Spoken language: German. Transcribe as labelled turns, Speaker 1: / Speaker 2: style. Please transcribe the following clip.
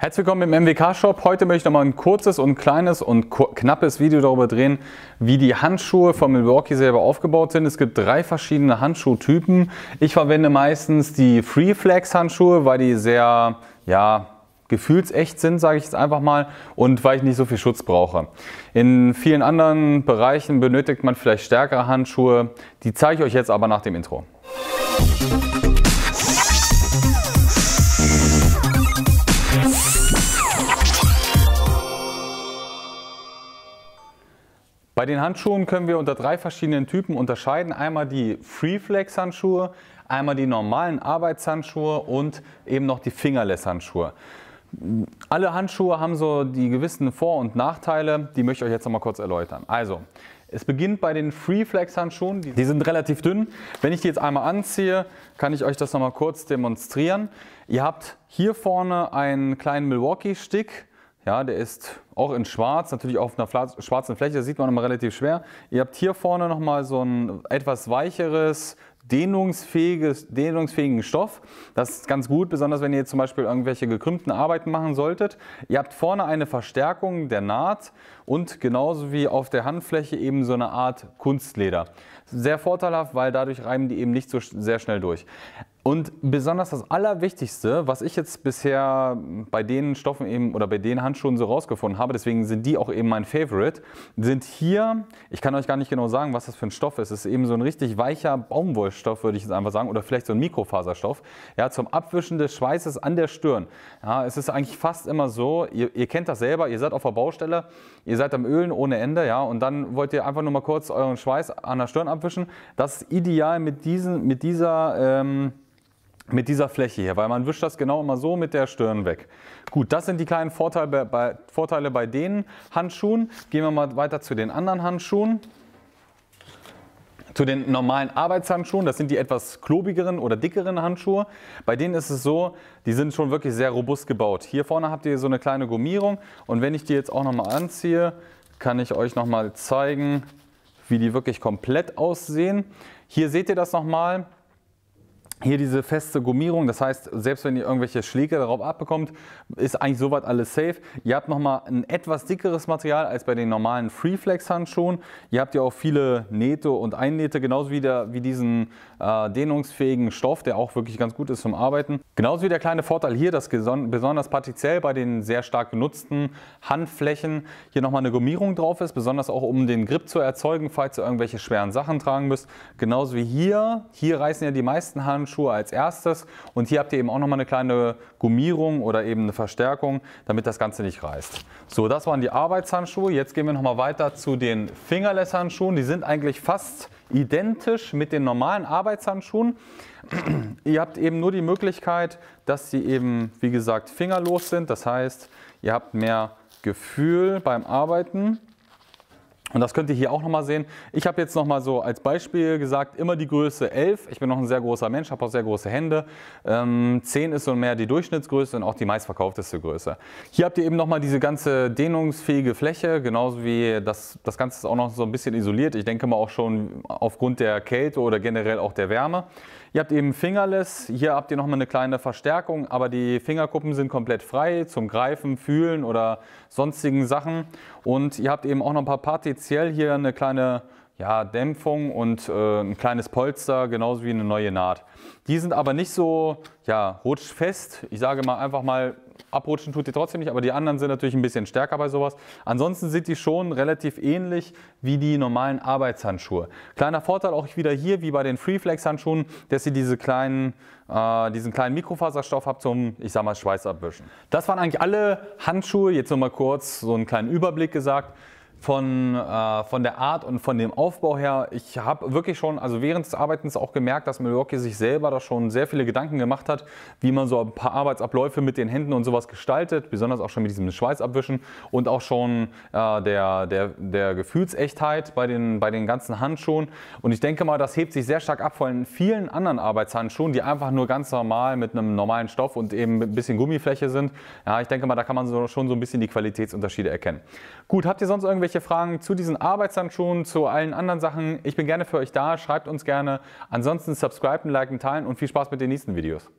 Speaker 1: Herzlich willkommen im MWK Shop. Heute möchte ich noch mal ein kurzes und kleines und knappes Video darüber drehen, wie die Handschuhe von Milwaukee selber aufgebaut sind. Es gibt drei verschiedene Handschuhtypen. Ich verwende meistens die Freeflex Handschuhe, weil die sehr, ja, gefühlsecht sind, sage ich jetzt einfach mal, und weil ich nicht so viel Schutz brauche. In vielen anderen Bereichen benötigt man vielleicht stärkere Handschuhe. Die zeige ich euch jetzt aber nach dem Intro. Bei den Handschuhen können wir unter drei verschiedenen Typen unterscheiden. Einmal die Freeflex Handschuhe, einmal die normalen Arbeitshandschuhe und eben noch die Fingerless Handschuhe. Alle Handschuhe haben so die gewissen Vor- und Nachteile, die möchte ich euch jetzt noch mal kurz erläutern. Also, es beginnt bei den Freeflex Handschuhen, die sind relativ dünn. Wenn ich die jetzt einmal anziehe, kann ich euch das noch mal kurz demonstrieren. Ihr habt hier vorne einen kleinen Milwaukee Stick, ja, der ist auch in schwarz, natürlich auf einer schwarzen Fläche, das sieht man immer relativ schwer. Ihr habt hier vorne nochmal so ein etwas weicheres, dehnungsfähiges, dehnungsfähigen Stoff. Das ist ganz gut, besonders wenn ihr zum Beispiel irgendwelche gekrümmten Arbeiten machen solltet. Ihr habt vorne eine Verstärkung der Naht und genauso wie auf der Handfläche eben so eine Art Kunstleder. Sehr vorteilhaft, weil dadurch reiben die eben nicht so sehr schnell durch. Und besonders das Allerwichtigste, was ich jetzt bisher bei den Stoffen eben oder bei den Handschuhen so rausgefunden habe, deswegen sind die auch eben mein Favorite, sind hier, ich kann euch gar nicht genau sagen, was das für ein Stoff ist. Es ist eben so ein richtig weicher Baumwollstoff, würde ich jetzt einfach sagen, oder vielleicht so ein Mikrofaserstoff, ja, zum Abwischen des Schweißes an der Stirn. Ja, es ist eigentlich fast immer so, ihr, ihr kennt das selber, ihr seid auf der Baustelle, ihr seid am Ölen ohne Ende, ja, und dann wollt ihr einfach nur mal kurz euren Schweiß an der Stirn abwischen. Das ist ideal mit, diesen, mit dieser ähm, mit dieser Fläche hier, weil man wischt das genau immer so mit der Stirn weg. Gut, das sind die kleinen Vorteile bei, Vorteile bei den Handschuhen. Gehen wir mal weiter zu den anderen Handschuhen. Zu den normalen Arbeitshandschuhen, das sind die etwas klobigeren oder dickeren Handschuhe. Bei denen ist es so, die sind schon wirklich sehr robust gebaut. Hier vorne habt ihr so eine kleine Gummierung und wenn ich die jetzt auch nochmal anziehe, kann ich euch nochmal zeigen, wie die wirklich komplett aussehen. Hier seht ihr das nochmal. Hier diese feste Gummierung, das heißt, selbst wenn ihr irgendwelche Schläge darauf abbekommt, ist eigentlich soweit alles safe. Ihr habt nochmal ein etwas dickeres Material als bei den normalen Freeflex-Handschuhen. Ihr habt ja auch viele Nähte und Einnähte, genauso wie, der, wie diesen äh, dehnungsfähigen Stoff, der auch wirklich ganz gut ist zum Arbeiten. Genauso wie der kleine Vorteil hier, dass besonders partiell bei den sehr stark genutzten Handflächen hier nochmal eine Gummierung drauf ist, besonders auch um den Grip zu erzeugen, falls ihr irgendwelche schweren Sachen tragen müsst. Genauso wie hier, hier reißen ja die meisten Handschuhe Handschuhe als erstes und hier habt ihr eben auch nochmal eine kleine Gummierung oder eben eine Verstärkung, damit das Ganze nicht reißt. So, das waren die Arbeitshandschuhe. Jetzt gehen wir nochmal weiter zu den Fingerless Handschuhen. Die sind eigentlich fast identisch mit den normalen Arbeitshandschuhen. ihr habt eben nur die Möglichkeit, dass sie eben, wie gesagt, fingerlos sind. Das heißt, ihr habt mehr Gefühl beim Arbeiten. Und das könnt ihr hier auch nochmal sehen. Ich habe jetzt nochmal so als Beispiel gesagt, immer die Größe 11. Ich bin noch ein sehr großer Mensch, habe auch sehr große Hände. Ähm, 10 ist so mehr die Durchschnittsgröße und auch die meistverkaufteste Größe. Hier habt ihr eben nochmal diese ganze dehnungsfähige Fläche, genauso wie das, das Ganze ist auch noch so ein bisschen isoliert. Ich denke mal auch schon aufgrund der Kälte oder generell auch der Wärme. Ihr habt eben Fingerless, hier habt ihr nochmal eine kleine Verstärkung, aber die Fingerkuppen sind komplett frei zum Greifen, Fühlen oder sonstigen Sachen. Und ihr habt eben auch noch ein paar partiziell hier eine kleine ja, Dämpfung und äh, ein kleines Polster, genauso wie eine neue Naht. Die sind aber nicht so ja, rutschfest. Ich sage mal einfach mal, abrutschen tut die trotzdem nicht, aber die anderen sind natürlich ein bisschen stärker bei sowas. Ansonsten sind die schon relativ ähnlich wie die normalen Arbeitshandschuhe. Kleiner Vorteil auch wieder hier, wie bei den Freeflex-Handschuhen, dass ihr diese kleinen, äh, diesen kleinen Mikrofaserstoff habt zum, ich sag mal, Schweißabwischen. Das waren eigentlich alle Handschuhe. Jetzt nochmal kurz so einen kleinen Überblick gesagt von, äh, von der Art und von dem Aufbau her, ich habe wirklich schon, also während des Arbeitens auch gemerkt, dass Milwaukee sich selber da schon sehr viele Gedanken gemacht hat, wie man so ein paar Arbeitsabläufe mit den Händen und sowas gestaltet, besonders auch schon mit diesem Schweißabwischen und auch schon äh, der, der, der Gefühlsechtheit bei den, bei den ganzen Handschuhen. Und ich denke mal, das hebt sich sehr stark ab von vielen anderen Arbeitshandschuhen, die einfach nur ganz normal mit einem normalen Stoff und eben ein bisschen Gummifläche sind. Ja, ich denke mal, da kann man so, schon so ein bisschen die Qualitätsunterschiede erkennen. Gut, habt ihr sonst irgendwelche irgendwelche Fragen zu diesen Arbeitshandschuhen, zu allen anderen Sachen, ich bin gerne für euch da. Schreibt uns gerne. Ansonsten subscriben, liken, teilen und viel Spaß mit den nächsten Videos.